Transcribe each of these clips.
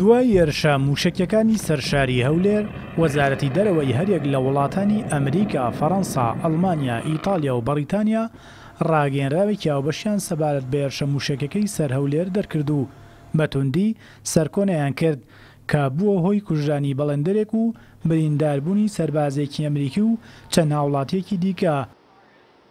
دوای هێرشە مووشەکییەکانی سەر شاری هەولێر، وەزارەتی دەرەوەی هەریەک لە وڵاتانی ئەمریکا، فەرەنسا، ئەڵمانیا، ئیتاڵیا و بەڕیتانیا ڕاگەیەنراوێکی هاوبەشیان سەبارەت بە هێرشە مووشەکییەکەی سەر هەولێر دەرکرد و بە توندی سەرکۆنەیان کرد کە بووە هۆی کوژرانی بەڵێندەرێک و برینداربوونی سەربازێکی ئەمریکی و چەند هاوڵاتییەکی دیکە.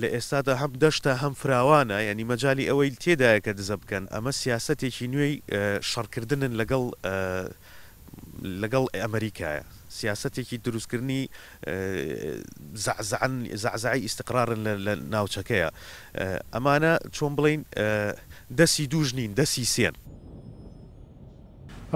لە ئێستادا هەم دەشتە هەم فراوانە یانی مەجالی ئەوەیل تێدایە کە دزە بکەن ئەمە سیاسەتێکی نوێی شەڕکردنن لەگەڵ لەگەڵ ئەمەریکایە سیاسەتێکی دروستکردنی زەعزەعن زەعزەعی ئیستقرارن لە ناوچەکەیە ئەمانە چۆن بڵین دەسی دووژ نین دەسی سێن.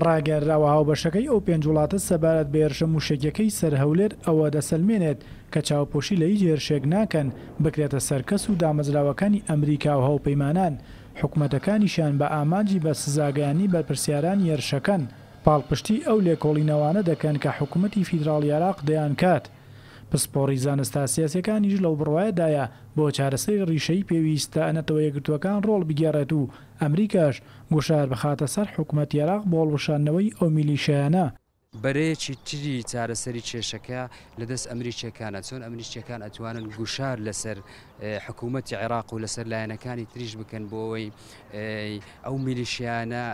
ڕاگەیەنراوە هاوبەشەکەی ئەو پێنج وڵاتە سەبارەت بە هێرشە مووشەکییەکەی سەر هەولێر ئەوە دەسەلمێنێت کە چاوپۆشی لە هیچ هێرشێک ناکەن بکرێتە سەر کەس و دامەزراوەکانی ئەمریکا و هاوپەیمانان حکومەتەکانیشیان بە ئامانجی بە سزاگەیاندنی بەرپرسیارانی هێرشەکەن پاڵپشتی ئەو لێکۆڵینەوانە دەکەن کە حکومەتی فیدراڵی عێراق دەیانکات. پسپۆڕی زانستە سیاسییەکانیش لەو بڕوایەدایە بۆ چارەسەری ڕیشەیی پێویستە نەتەوە یەکگرتووەکان ڕۆڵ بگێڕێت و ئەمریکاش گوشار بخاتە سەر حکومەتی عێراق بۆ هەڵوشاندنەوەی ئەو میلیشیایانە. بەرەیەکی تری چارەسەری کێشەکە لە دەست ئەمریکییەکانە، چۆن ئەمریکییەکان ئەتوانن گوشار لەسەر حکومەتی عێراق و لەسەر لایەنەکانی تریش بکەن بۆ ئەوەی ئەو میلیشیایانە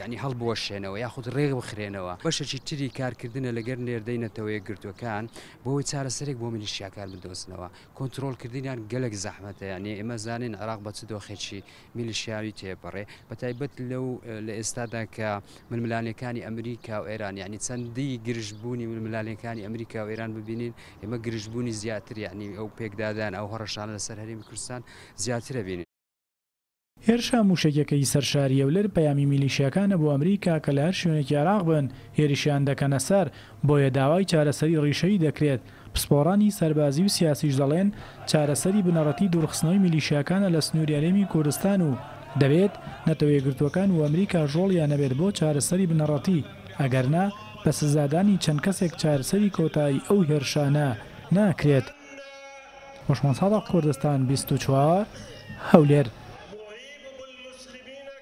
یانی هەڵبوەشێنەوە یاخود ڕێکبخرێنەوە، بەشێکی تری کارکردنە لەگەر نێردەی نەتەوە یەکگرتووەکان بۆ ئەوەی چارەسەرێک بۆ میلیشیاکان بدۆزنەوە، کۆنترۆڵکردنیان گەلەک زەحمەتە، یانی ئێمە ئەزانین عێراق بە چ دۆخێکی میلیشیایی تێپەڕێ بەتایبەت لەو لە ئێستادا کە ململانێکانی ئەمریکا و ئێران یعنی چەندی گرژبوونی ململانێکانی ئەمریکا و ئێران ببینین ئێمە گرژبوونی زیاتر یعنی ئەو پێکدادان ئەو هەڕەشانە لەسەر هەرێمی کوردستان زیاترە بینین. هێرشە مووشەکیەکەی سەر شاری یەولر پەیامی میلیشیاکانە بۆ ئەمریکا کە لە هەر شوێنێکی عێراق بن هێرشیان دەکەنە سەر، بۆیە داوای چارەسەری ڕیشەیی دەکرێت پسپۆڕانی سەربازی و سیاسیش دەڵێن، چارەسەری بنەڕەتی دوورخستنەوەی میلیشیاکانە لە سنووری هەرێمی کوردستان و دەبێت نەتەوە یەکگرتووەکان و ئەمریکاش ڕۆڵیان هەبێت بۆ چارەسەری بنەڕەتی، ئەگەرنا بە سزادانی چەند کەسێک چارەسەری کۆتایی ئەو هێرشانە ناکرێت.